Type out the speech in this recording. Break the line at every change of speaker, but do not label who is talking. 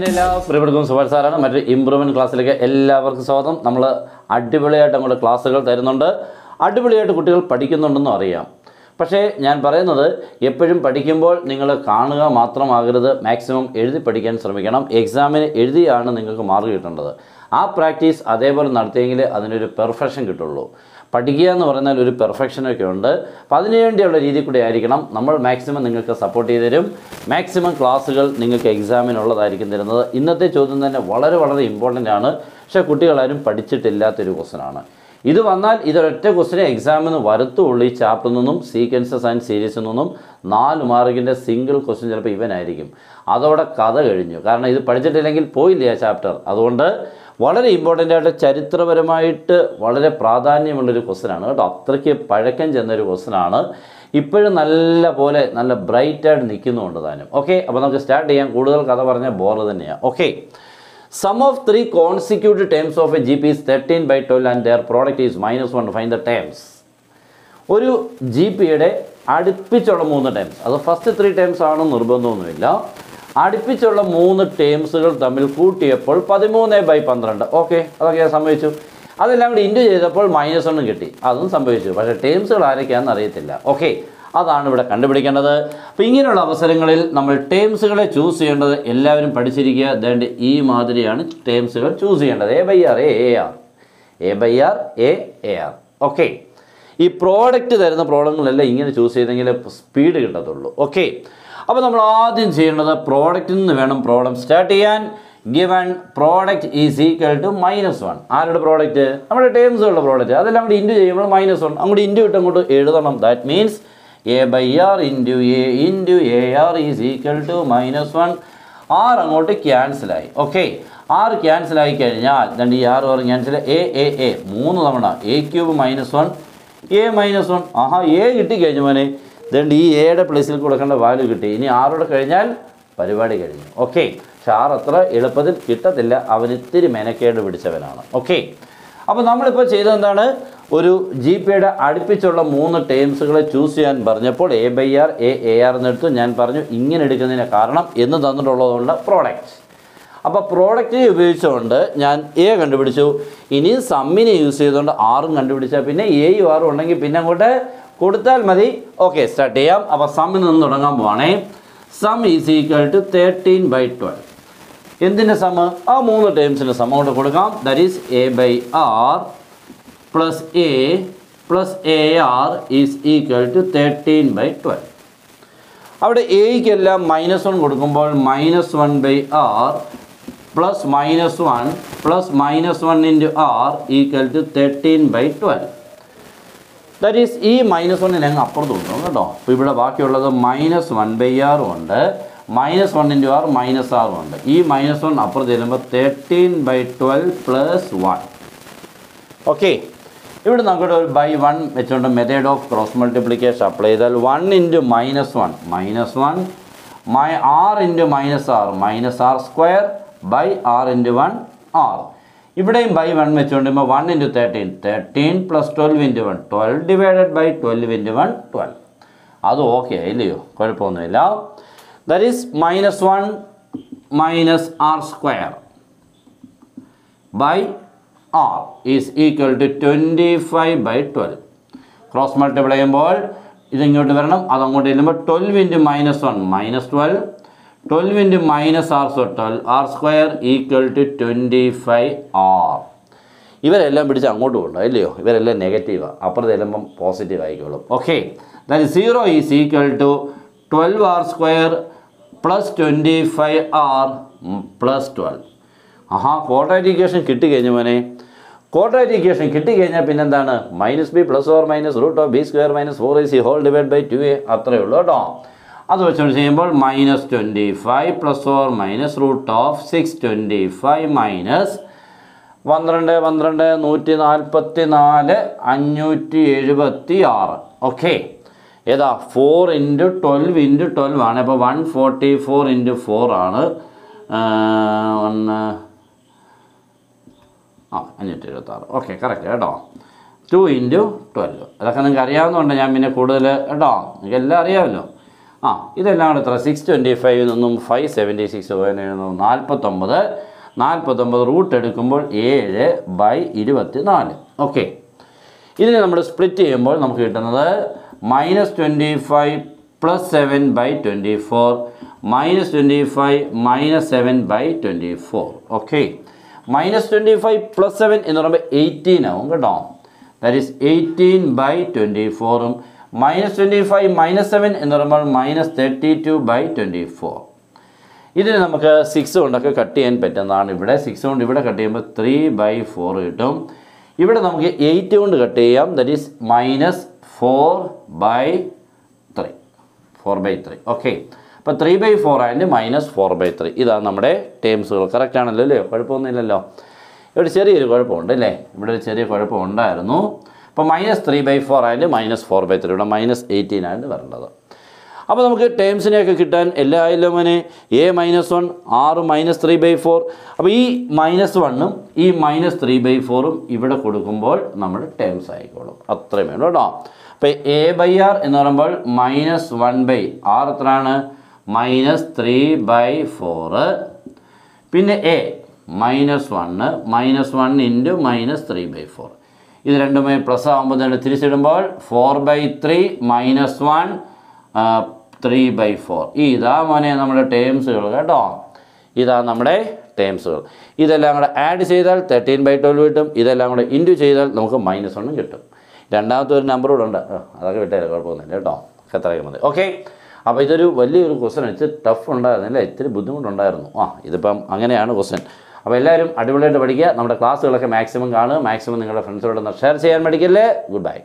എന്റെ എല്ലാ പ്രിയപ്പെടുക്കും സുഭാഷ് സാറാണ്. മറ്റൊരു ഇമ്പ്രൂവ്മെന്റ് ക്ലാസ്സിലേക്ക് എല്ലാവർക്കും സ്വാഗതം. നമ്മൾ അടിപൊളിയായിട്ട് അങ്ങോട്ട് ക്ലാസ്സുകൾ തരുന്നുണ്ട്. അടിപൊളിയായിട്ട് കുട്ടികൾ പഠിക്കുന്നുണ്ടെന്നും അറിയാം. പക്ഷേ ഞാൻ പറയുന്നത് എപ്പോഴും പഠിക്കുമ്പോൾ നിങ്ങൾ കാണുക മാത്രമാകരുത്. മാക്സിമം എഴുതി പഠിക്കാൻ ശ്രമിക്കണം. എക്സാമിന് എഴുതിയാണ് നിങ്ങൾക്ക് മാർക്ക് കിട്ടേണ്ടത്. ആ പ്രാക്ടീസ് അതേപോലെ നടത്തിയെങ്കിൽ അതിനൊരു പെർഫെക്ഷൻ കിട്ടുള്ളൂ. പഠിക്കുക എന്ന് പറഞ്ഞാൽ ഒരു പെർഫെക്ഷനൊക്കെ ഉണ്ട്. അപ്പോൾ അതിനുവേണ്ടിയുള്ള രീതി കൂടി ആയിരിക്കണം. നമ്മൾ മാക്സിമം നിങ്ങൾക്ക് സപ്പോർട്ട് ചെയ്ത് തരും. മാക്സിമം ക്ലാസ്സുകൾ നിങ്ങൾക്ക് എക്സാമിനുള്ളതായിരിക്കും തരുന്നത്. ഇന്നത്തെ ചോദ്യം തന്നെ വളരെ വളരെ ഇമ്പോർട്ടന്റ് ആണ്. പക്ഷേ കുട്ടികളാരും പഠിച്ചിട്ടില്ലാത്തൊരു ക്വസ്റ്റനാണ് ഇത് വന്നാൽ ഇതൊരൊറ്റ ക്വസ്റ്റിനെ എക്സാമിന് വരത്തുള്ളൂ. ഈ ചാപ്റ്ററിൽ നിന്നും സീക്വൻസസ് ആൻഡ് സീരീസിൽ നിന്നും നാല് മാർക്കിന്റെ സിംഗിൾ ക്വസ്റ്റ്യൻ ചിലപ്പോൾ ഇവനായിരിക്കും. അതോടെ കഥ കഴിഞ്ഞു. കാരണം ഇത് പഠിച്ചിട്ടില്ലെങ്കിൽ പോയില്ല ആ ചാപ്റ്റർ അതുകൊണ്ട് വളരെ ഇമ്പോർട്ടന്റ് ആയിട്ട് ചരിത്രപരമായിട്ട് വളരെ പ്രാധാന്യമുള്ളൊരു ക്വസ്റ്റനാണ് കേട്ടോ. അത്രയ്ക്ക് പഴക്കം ചെന്നൊരു ക്വസ്റ്റനാണ് ഇപ്പോഴും നല്ല പോലെ നല്ല ബ്രൈറ്റായിട്ട് നിൽക്കുന്നുണ്ട് താനും. ഓക്കെ അപ്പോൾ നമുക്ക് സ്റ്റാർട്ട് ചെയ്യാം. കൂടുതൽ കഥ പറഞ്ഞാൽ ബോർ തന്നെയാണ് okay sum of three consecutive terms of a G P is thirteen by twelve and their product is minus one find the terms ഒരു ജി പിയുടെ അടുപ്പിച്ചുള്ള മൂന്ന് ടേംസ് അത് ഫസ്റ്റ് ത്രീ ടേംസ് ആണ് നിർബന്ധമൊന്നുമില്ല. അടുപ്പിച്ചുള്ള മൂന്ന് ടേംസുകൾ തമ്മിൽ കൂട്ടിയപ്പോൾ പതിമൂന്ന് ബൈ പന്ത്രണ്ട്. ഓക്കെ അതൊക്കെ സംഭവിച്ചു. അതെല്ലാം കൂടി ഇന്റു ചെയ്തപ്പോൾ മൈനസ് ഒന്നും കിട്ടി. അതും സംഭവിച്ചു. പക്ഷേ ടേംസുകൾ ആരൊക്കെയാണെന്ന് അറിയത്തില്ല. ഓക്കെ അതാണ് ഇവിടെ കണ്ടുപിടിക്കേണ്ടത്. അപ്പോൾ ഇങ്ങനെയുള്ള അവസരങ്ങളിൽ നമ്മൾ ടേംസുകളെ ചൂസ് ചെയ്യേണ്ടത് എല്ലാവരും പഠിച്ചിരിക്കുക. അതുകൊണ്ട് ഈ മാതിരിയാണ് ടേംസുകൾ ചൂസ് ചെയ്യേണ്ടത്. A by r a a r a by r a a r okay ഈ പ്രോഡക്റ്റ് തരുന്ന പ്രോഡക്റ്റുകളെല്ലാം ഇങ്ങനെ ചൂസ് ചെയ്തെങ്കിൽ സ്പീഡ് കിട്ടത്തുള്ളൂ. ഓക്കെ അപ്പോൾ നമ്മൾ ആദ്യം ചെയ്യേണ്ടത് പ്രോഡക്റ്റിൽ നിന്ന് വേണം പ്രോബ്ലം സ്റ്റാർട്ട് ചെയ്യാൻ. Given product is equal to minus one ആരുടെ പ്രോഡക്റ്റ് നമ്മുടെ ടേംസുകളുടെ പ്രോഡക്റ്റ് അതെല്ലാം കൂടി ഇന്റു ചെയ്യുമ്പോൾ മൈനസ് വൺ അങ്ങോട്ട് ഇന്റു ഇട്ട് അങ്ങോട്ട് എഴുതണം. That means a by r into a into a r is equal to minus one r അങ്ങോട്ട് ക്യാൻസലായി ഓക്കെ ആർ ക്യാൻസലായി കഴിഞ്ഞാൽ രണ്ട് ഈ ആറ് പറഞ്ഞ് ക്യാൻസൽ എ എ എ മൂന്ന് തവണ. A cube minus one a minus one Aaha A കിട്ടിക്കഴിഞ്ഞു മോനെ. ഇതുകൊണ്ട് ഈ എയുടെ പ്ലേസിൽ കൊടുക്കേണ്ട വാല്യൂ കിട്ടി. ഇനി ആറോടെ കഴിഞ്ഞാൽ പരിപാടി കഴിഞ്ഞു. ഓക്കെ പക്ഷെ ആർ അത്ര എളുപ്പത്തിൽ കിട്ടത്തില്ല. അവൻ ഇത്തിരി മെനക്കേട് പിടിച്ചവനാണ്. ഓക്കെ അപ്പോൾ നമ്മളിപ്പോൾ ചെയ്തത് ഒരു ജി പിയുടെ അടുപ്പിച്ചുള്ള മൂന്ന് ടേംസുകളെ ചൂസ് ചെയ്യാൻ പറഞ്ഞപ്പോൾ a by r a a r എന്നെടുത്തു ഞാൻ പറഞ്ഞു ഇങ്ങനെ എടുക്കുന്നതിന് കാരണം എന്ന് തന്നിട്ടുള്ളതുകൊണ്ട് പ്രോഡക്റ്റ് അപ്പോൾ പ്രോഡക്റ്റ് ഉപയോഗിച്ചുകൊണ്ട് ഞാൻ എ കണ്ടുപിടിച്ചു. ഇനി സമ്മിനെ യൂസ് ചെയ്തുകൊണ്ട് ആറും കണ്ടുപിടിച്ചാൽ പിന്നെ എയും ആറും ഉണ്ടെങ്കിൽ പിന്നെ അങ്ങോട്ട് കൊടുത്താൽ മതി. ഓക്കെ സ്റ്റാർട്ട് ചെയ്യാം. അപ്പോൾ സമ്മിൽ നിന്ന് തുടങ്ങാൻ പോവാണേ. Sum is equal to thirteen by twelve എന്തിന്റെ സമ ആ മൂന്ന് ടേംസിന്റെ സമ കൊണ്ട് കൊടുക്കാം. That is a by r a plus a r is equal to thirteen by twelve അവിടെ എയ്ക്കെല്ലാം മൈനസ് വൺ കൊടുക്കുമ്പോൾ minus one by r plus minus one plus minus one into r equal to thirteen by twelve that is ഈ minus വണ്ണിന് അങ്ങ് അപ്പുറത്ത് കൊണ്ടുപോകും കേട്ടോ. അപ്പോൾ ഇവിടെ ബാക്കിയുള്ളത് മൈനസ് വൺ ബൈ ആറും ഉണ്ട്. Minus one into r minus ആറും ഉണ്ട്. ഈ മൈനസ് വൺ അപ്പുറത്ത് ചെല്ലുമ്പോൾ thirteen by twelve plus one okay ഇവിടെ നമുക്കിവിടെ ഒരു ബൈ വൺ വെച്ചുകൊണ്ട് method of cross multiplication apply ചെയ്താൽ one into minus one minus one my r into minus r minus r square by r into one r ഇവിടെയും by one വെച്ചുകൊണ്ടുമ്പോൾ one into thirteen thirteen plus twelve into one twelve divided by twelve into one twelve അത് okay ഇല്ലയോ? കുഴപ്പമൊന്നുമില്ല. That is minus one minus r square by r is equal to twenty five by twelve cross multiply ചെയ്യുമ്പോൾ ഇതിങ്ങോട്ട് വരണം. അതങ്ങോട്ട് ചെല്ലുമ്പോൾ twelve into minus one minus twelve twelve into minus r so twelve r square equal to twenty five r ഇവരെല്ലാം പിടിച്ച് അങ്ങോട്ട് കൊണ്ടോ ഇല്ലയോ? ഇവരെല്ലാം നെഗറ്റീവാണ് അപ്പുറത്ത് ചെല്ലുമ്പം പോസിറ്റീവ് ആയിക്കോളും. Okay that zero is equal to twelve r square plus twenty five r plus twelve Aaha quadratic equation കിട്ടിക്കഴിഞ്ഞു മോനെ. ക്വാഡ്രാറ്റിക്കേഷൻ കിട്ടിക്കഴിഞ്ഞാൽ പിന്നെന്താണ്? Minus b plus or minus root of b square minus four a c whole divide by two a അത്രയേ ഉള്ളൂ കേട്ടോ. അത് വെച്ചുകൊണ്ട് ചെയ്യുമ്പോൾ minus twenty five plus or minus root of six twenty five minus പന്ത്രണ്ട് പന്ത്രണ്ട് നൂറ്റി നാൽപ്പത്തി നാല് അഞ്ഞൂറ്റി എഴുപത്തി ആറ് ഓക്കെ ഏതാ? Four into twelve into twelve ആണ്. അപ്പോൾ one forty four into four ആണ് ഒന്ന് ആ അഞ്ഞൂറ്റി എഴുപത്താറ് ഓക്കെ കറക്റ്റ് കേട്ടോ. ടു ഇന്റു ട്വൽവ് അതൊക്കെ നിങ്ങൾക്ക് അറിയാവുന്നതുകൊണ്ട് ഞാൻ പിന്നെ കൂടുതൽ കേട്ടോ നിങ്ങൾക്ക് എല്ലാം അറിയാമല്ലോ. ആ ഇതെല്ലാം കൂടെ എത്ര? സിക്സ് ട്വന്റി ഫൈവിൽ നിന്നും ഫൈവ് സെവന്റി സിക്സ് പോയിരുന്നു നാൽപ്പത്തൊമ്പത് നാൽപ്പത്തൊമ്പത് റൂട്ട് എടുക്കുമ്പോൾ ഏഴ് ബൈ ഇരുപത്തി നാല് ഓക്കെ ഇതിനെ നമ്മൾ സ്പ്ലിറ്റ് ചെയ്യുമ്പോൾ നമുക്ക് കിട്ടുന്നത് minus twenty five plus seven by twenty four minus twenty five minus seven by twenty four okay minus twenty five plus seven എന്ന് പറയുമ്പോൾ എയ്റ്റീൻ ആവും കേട്ടോ. That is eighteen by twenty ഫോറും minus twenty five minus seven എന്ന് പറയുമ്പോൾ minus thirty two by twenty four ഇതിന് നമുക്ക് six കൊണ്ടൊക്കെ കട്ട് ചെയ്യാൻ പറ്റുന്നതാണ്. ഇവിടെ സിക്സ് കൊണ്ട് ഇവിടെ കട്ട് ചെയ്യുമ്പോൾ ത്രീ ബൈ ഫോർ കിട്ടും. ഇവിടെ നമുക്ക് എയ്റ്റ് കൊണ്ട് കട്ട് ചെയ്യാം. That is minus four by three four by three okay അപ്പോൾ three by four and minus four by three ഇതാണ് നമ്മുടെ ടേംസുകൾ കറക്റ്റ് ആണല്ലോ അല്ലേ? കുഴപ്പമൊന്നുമില്ലല്ലോ. ഇവിടെ ചെറിയൊരു കുഴപ്പമുണ്ട് അല്ലേ? ഇവിടെ ഒരു ചെറിയ കുഴപ്പമുണ്ടായിരുന്നു. അപ്പോൾ minus three by four and minus four by three ഇവിടെ മൈനസ് എയ്റ്റീൻ ആണ് വരേണ്ടത്. അപ്പോൾ നമുക്ക് ടേംസിനെയൊക്കെ കിട്ടാൻ എല്ലാ ഇലവനെ എ മൈനസ് വൺ ആറ് മൈനസ് ത്രീ ബൈ ഫോർ അപ്പോൾ ഈ മൈനസ് വണ്ണും ഈ മൈനസ് ത്രീ ബൈ ഫോറും ഇവിടെ കൊടുക്കുമ്പോൾ നമ്മൾ ടേംസ് ആയിക്കോളും. അത്രയും വേണം കേട്ടോ. അപ്പോൾ എ ബൈ ആർ എന്ന് പറയുമ്പോൾ മൈനസ് വൺ ബൈ ആർ എത്രയാണ്? Minus three by four. പിന്നെ a minus one minus one into minus three by four ഇത് രണ്ടുമേ പ്ലസ് ആകുമ്പോൾ തന്നെ തിരിച്ചിടുമ്പോൾ four by three minus one three by four. ഇതാ മോനെ നമ്മുടെ ടേംസുകൾ കേട്ടോ. ഇതാ നമ്മുടെ ടേംസുകൾ. ഇതെല്ലാം കൂടെ ആഡ് ചെയ്താൽ തേർട്ടീൻ ബൈ ട്വൽവ് കിട്ടും. ഇതെല്ലാം കൂടെ ഇന്റു ചെയ്താൽ നമുക്ക് മൈനസ് വണ്ണും കിട്ടും. രണ്ടാമത്തെ ഒരു നമ്പർ കൂടെ ഉണ്ട്. അതൊക്കെ വിട്ടേരാ കുഴപ്പമൊന്നുമില്ല കേട്ടോ. എത്രയൊക്കെ മതി. ഓക്കെ. അപ്പോൾ ഇതൊരു വലിയൊരു ക്വസ്റ്റൻ ഇച്ചിരി ടഫ് ഉണ്ടായിരുന്നില്ല ഇത്തിരി ബുദ്ധിമുട്ടുണ്ടായിരുന്നു. ആ ഇതിപ്പം അങ്ങനെയാണ് ക്വസ്റ്റൻ അപ്പോൾ എല്ലാവരും അടിപൊളിയായിട്ട് പഠിക്കുക. നമ്മുടെ ക്ലാസ്സുകളൊക്കെ മാക്സിമം കാണുക. മാക്സിമം നിങ്ങളുടെ ഫ്രണ്ട്സിനോടൊന്ന് ഷെയർ ചെയ്യാൻ പഠിക്കല്ലേ? Good bye